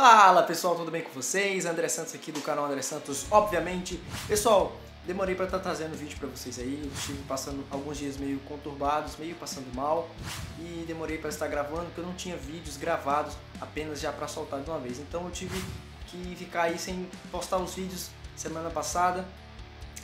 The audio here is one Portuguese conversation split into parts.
Fala pessoal, tudo bem com vocês? André Santos aqui do canal André Santos, obviamente. Pessoal, demorei para estar tá trazendo vídeo para vocês aí, estive passando alguns dias meio conturbados, meio passando mal e demorei para estar gravando porque eu não tinha vídeos gravados apenas já para soltar de uma vez. Então eu tive que ficar aí sem postar os vídeos semana passada.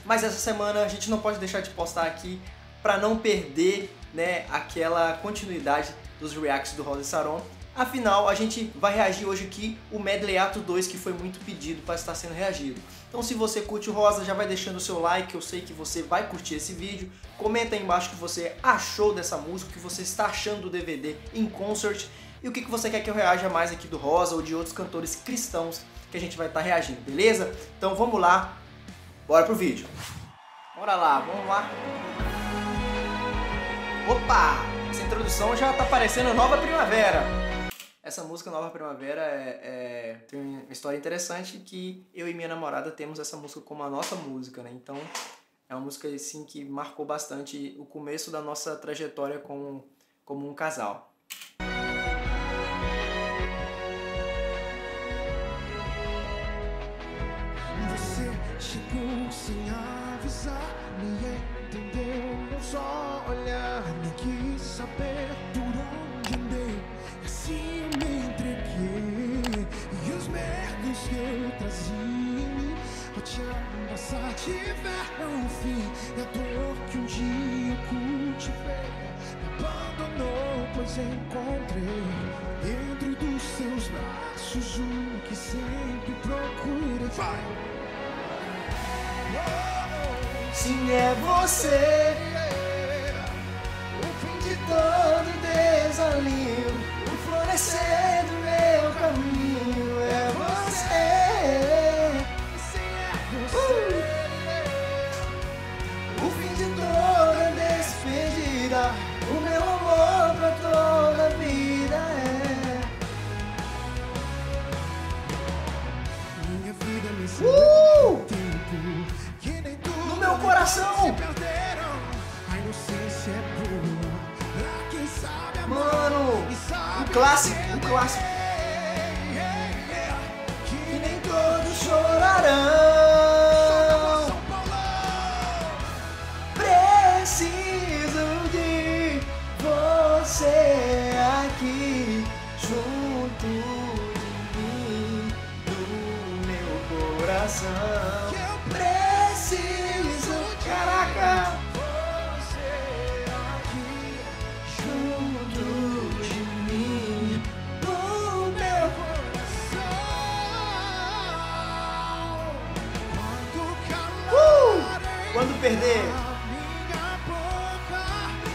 Mas essa semana a gente não pode deixar de postar aqui para não perder né, aquela continuidade dos reacts do Rosa Saron Afinal, a gente vai reagir hoje aqui o Medley Ato 2 que foi muito pedido para estar sendo reagido. Então se você curte o Rosa, já vai deixando o seu like, eu sei que você vai curtir esse vídeo. Comenta aí embaixo o que você achou dessa música, o que você está achando do DVD em concert e o que você quer que eu reaja mais aqui do Rosa ou de outros cantores cristãos que a gente vai estar reagindo, beleza? Então vamos lá, bora pro vídeo. Bora lá, vamos lá. Opa! Essa introdução já tá parecendo nova primavera. Essa música Nova Primavera é, é, tem uma história interessante que eu e minha namorada temos essa música como a nossa música, né? Então é uma música assim que marcou bastante o começo da nossa trajetória como, como um casal. Você chegou sem avisar, me entendeu, só olhar, nem quis saber eu trazia Ao te abraçar tiveram fim. E a dor que um dia eu cultivei. Me abandonou, pois encontrei Dentro dos seus braços o que sempre procurei. Vai! Oh, sim, é você clássico, um clássico. Quando perder,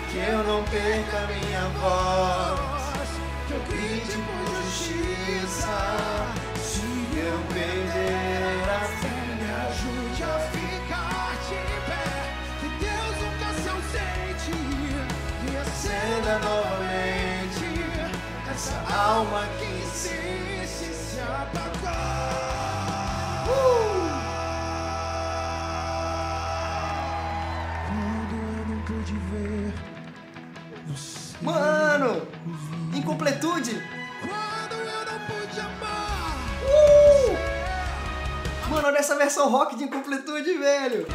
que eu não perca minha voz, que eu grite por justiça. Se eu perder acenda novamente essa alma que Incompletude! Quando eu não pude amar! Uh! Mano, olha essa versão rock de incompletude, velho!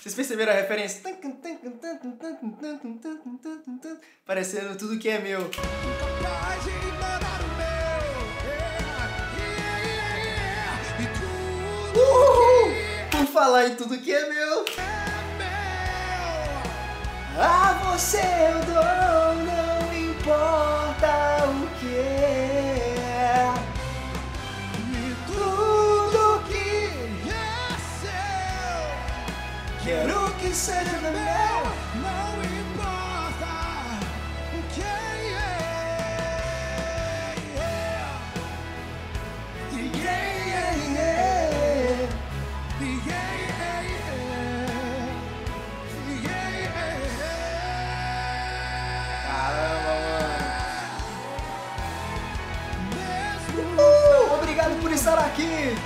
Vocês perceberam a referência? Parecendo tudo que é meu. Incapaz de ignorar o meu. Por falar em tudo que é meu. A você eu dou, não importa o que é. Quero que seja meu, não importa aqui.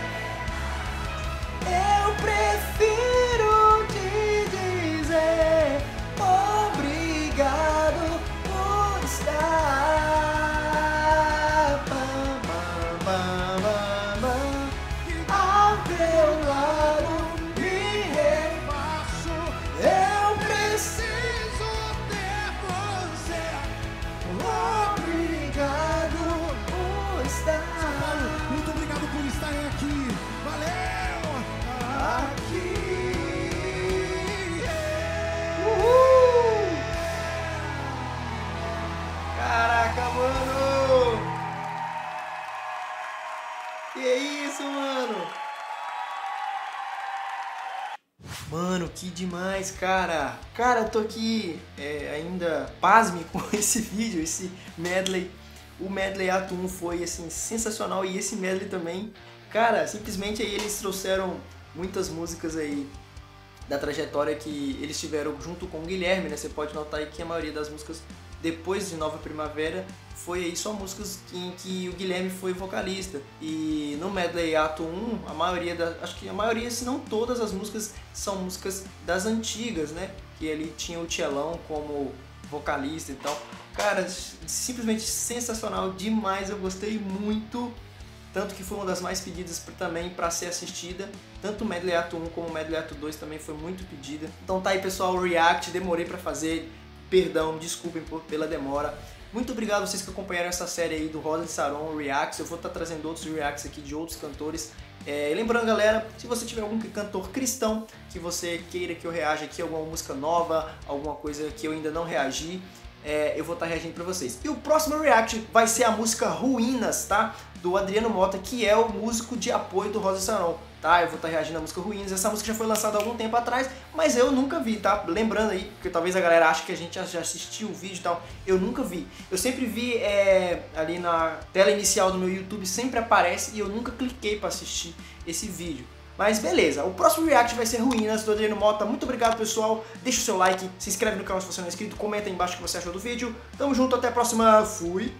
Eu prefiro te dizer obrigado por estar bam, bam, bam, ao teu lado. Me refaço. Eu preciso ter você. Obrigado por estar é aqui. Valeu! Aqui! Uhul! Caraca, mano! Que isso, mano! Mano, que demais, cara! Cara, eu tô aqui é, ainda pasme com esse vídeo, esse medley o medley ato 1 foi assim sensacional e esse medley também Cara, simplesmente aí eles trouxeram muitas músicas aí da trajetória que eles tiveram junto com o Guilherme, né? Você pode notar aí que a maioria das músicas depois de Nova Primavera foi aí só músicas em que o Guilherme foi vocalista. E no Medley Ato 1, a maioria da, acho que a maioria, se não todas as músicas são músicas das antigas, né? Que ele tinha o Tchelão como vocalista e tal. Cara, simplesmente sensacional demais, eu gostei muito. Tanto que foi uma das mais pedidas também para ser assistida. Tanto o Medley Ato 1 como o Medley Ato 2 também foi muito pedida. Então tá aí pessoal, o React, demorei para fazer Perdão, desculpem pela demora. Muito obrigado a vocês que acompanharam essa série aí do Rosa de Saron Reacts. Eu vou estar trazendo outros reacts aqui de outros cantores. É, lembrando, galera, se você tiver algum cantor cristão que você queira que eu reaja aqui, alguma música nova, alguma coisa que eu ainda não reagi, é, eu vou estar reagindo para vocês. E o próximo react vai ser a música Ruínas, tá? Do Adriano Mota, que é o músico de apoio do Rosa Saron tá? Eu vou estar reagindo à música Ruínas. Essa música já foi lançada há algum tempo atrás, mas eu nunca vi, tá? Lembrando aí, porque talvez a galera ache que a gente já assistiu o vídeo e tal. Eu nunca vi. Eu sempre vi é, ali na tela inicial do meu YouTube, sempre aparece e eu nunca cliquei para assistir esse vídeo. Mas beleza, o próximo react vai ser Ruínas do Adriano Mota. Muito obrigado, pessoal. Deixa o seu like, se inscreve no canal se você não é inscrito, comenta aí embaixo o que você achou do vídeo. Tamo junto, até a próxima. Fui!